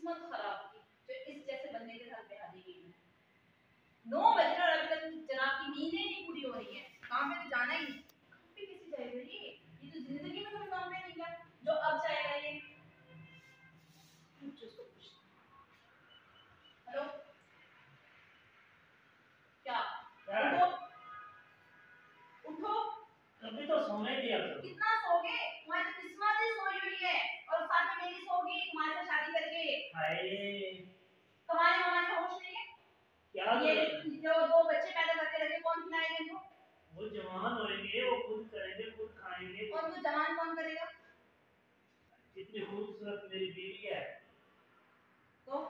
किस्मत खराब की जो इस जैसे बंदे के साथ शादी की है। नौ बज रहे और अभी तक जनाब की नींदें नहीं पूरी हो रही हैं। काम पे तो जाना ही पे कैसे जाएगा ये ये तो ज़िंदगी में कभी काम पे नहीं गया। जो अब जाएगा ये। हेलो? क्या? उठो। उठो। अभी तो सोने दिया कितना सोगे तुम्हारी तो किस्मत ही सोई हुई है और साथ में मेरी सोगी तुम्हारे साथ शादी करके हाय तुम्हारी मामा ने होश नहीं है क्या ये करें? जो दो बच्चे पैदा करके रखे कौन खिलाएगा इनको वो जवान होंगे वो खुद करेंगे खुद खाएँगे। और उनको जवान कौन करेगा? कितनी खूबसूरत मेरी बीवी है। तो?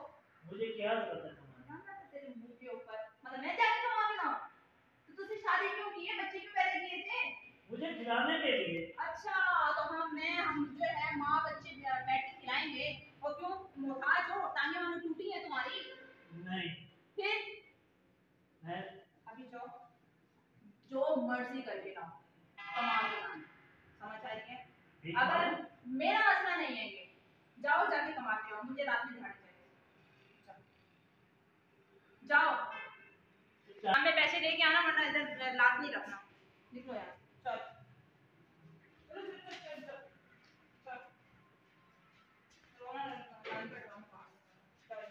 मुझे क्या ज़रूरत है तुम्हारी? तेरे मुँह के ऊपर? मतलब मैं जाके कमा के लाऊं तो तुझसे शादी क्यों की है? बच्चे क्यों पैदा किए थे? मुझे खिलाने के लिए। अच्छा तो हम मैं हम जो है माँ बच्चे बैठ के खिलाएँगे। और क्यों? मोहताज हो टांगे वांगे टूटी है तुम्हारी? नहीं फिर मैं अभी जो जो मर्ज़ी करके लाओ कमा के लाना समझ आ रही है? अगर मेरा मसला नहीं है ये जाओ जाके कमा के आओ मुझे रात में झाड़ी चाहिए। जाओ। काम में पैसे लेके आना वरना इधर लात नहीं रखना। निकलो यार। चल। चलो, चलो, चलो, चलो, चलो, चलो। रोना लगता है, गाली कर रहा हूँ, चलो।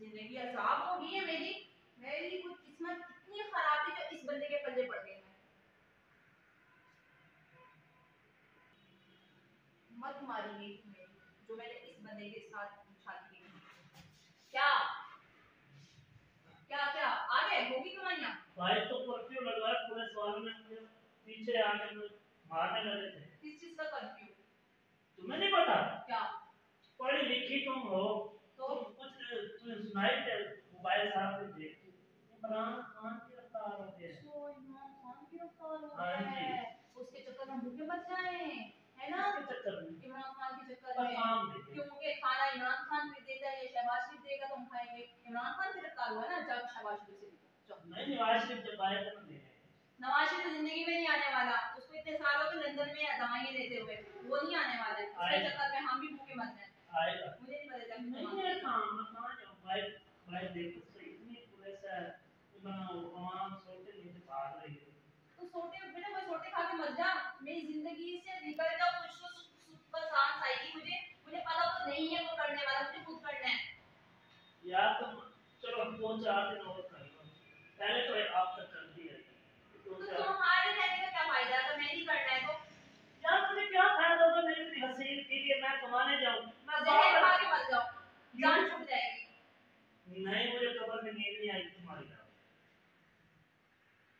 ज़िंदगी अजाब हो गई है मेरी मेरी कुछ किस्मत इतनी खराब थी जो इस बंदे के पल्ले पड़ गई है मत मारिए मेरी जो मैंने इस बंदे के साथ शादी की क्या क्या क्या आ गए होगी कमाइयाँ भाई तो कर्फ्यू लगा है पुलिस वालों ने मुझे पीछे आके मुझे मारने लगे थे। किस चीज़ का कर्फ्यू तुम्हें नहीं पता? क्या? पढ़ी लिखी तुम हो तो? कुछ तुम्हें सुनाई दे मोबाइल साहब को देख इमरान खान गिरफ़्तार हो गए तो इमरान खान गिरफ़्तार हो हाँ गया जी। है? उसके चक्कर में भूखे मर जाए? है ना? इसके चक्कर में? इमरान खान के चक्कर में। काम क्योंकि खाना इमरान खान भी देता है शहबाज शरीफ देगा तो हम खाएँगे। इमरान खान गिरफ़्तार हुआ ना? जब शहबाज शरीफ से नहीं नवाज़ शरीफ जब आए तो दे नवाज़ शरीफ तो ज़िंदगी में नहीं आने वाला। उसको इतने साल हो गए लंदन में दवाइयाँ लेते हुए। वो नहीं आने वाला। है उसके। चक्कर में हम भी भूखे मर जाए मुझे नहीं पता नहीं है काम मैं कहाँ भाई भाई देखो तो इतनी पुलिस है इतना आवाम सोते नीचे भाग रही है तो सोते बेटा कोई सोते खा के मर जा। मेरी ज़िंदगी से निकल जाओ कुछ तो सुख सांस आएगी। मुझे मुझे पता तो नहीं है वो करने वाला मुझे खुद करना है। यार तुम चलो हम दो चार दिन और कर लो पहले तो आप तक कर तो तुम्हारे रहने का क्या फ़ायदा अगर मैं नहीं करना है तो? यार मुझे क्या फ़ायदा होगा? मेरी इतनी हसीन के लिए मैं कमाने जाऊँ। जहर खा के मर जाओ जान छूट जाएगी। नहीं मुझे कबर में नींद नहीं आई तुम्हारी तरह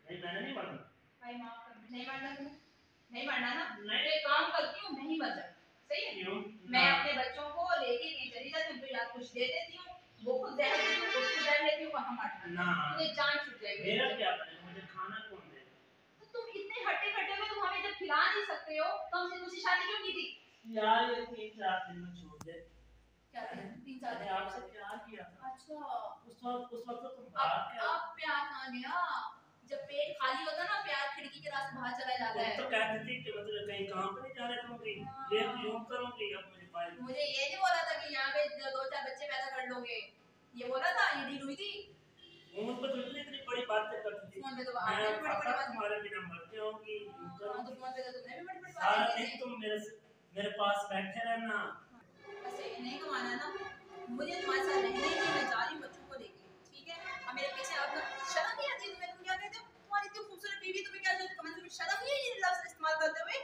नहीं मैंने नहीं मरना। भाई माफ़ कर नहीं मारना तुम्हें? नहीं मारना ना? मैं एक काम करती हूँ नहीं मर जा सही है? क्यों? मैं अपने बच्चों को लेके कहीं चली जाती हूँ तो कुछ दे देती हूँ। वो खुद जहर लेती हूँ खुद जहर लेती हूँ वहाँ मारना। ना। मुझे जान छूट जाएगी। मेरा क्या करें मुझे खाना कौन दे तो तुम इतने हट्टे कट्टे में तुम हमें जब खिला नहीं सकते हो? तो हमसे दूसरी शादी क्यों की थी? यार ये तीन चार दिन में छोड़ दे। क्या? तीन चार दिन आपसे प्यार किया अच्छा। उस वक्त उस वक्त तो तुम अब प्यार कहाँ गया? जब पेट खाली होता ना प्यार खिड़की के रास्ते बाहर चला जाता है। तो कहती थी कि मतलब कहीं काम पे नहीं दूँगी ये यूँ करूँगी अब मुझे मुझे ये नहीं बोला था कि यहाँ पे दो चार बच्चे पैदा कर लोगे। ये बोला था ये डील हुई थी? फ़ोन पे तो इतनी इतनी बड़ी बातें करती थी फ़ोन पे तो आपने भी बड़ी बड़ी बात तुम्हारे बिना मर यूँ हाँ, तो फ़ोन पे तो तुमने भी बड़ी बड़ी सारा दिन तुम मेरे मेरे पास बैठे रहना। बस ये नहीं कमाना ना। मुझे तुम्हारे साथ रहना ही मैं जा रही बच्चों को लेके ठीक है? अब मेरे पीछे अब शर्म नहीं आती तुम्हें? तुम क्या कहते हो? तुम्हारी इतनी खूबसूरत बीवी तुम्हें क्या जो कम से शर्म नहीं ये लफ्ज इस्तेमाल करते हुए?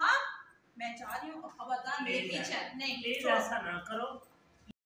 हाँ? मैं जा रही हूँ खबरदार मेरे पीछे। नहीं प्लीज़ ऐसा ना करो।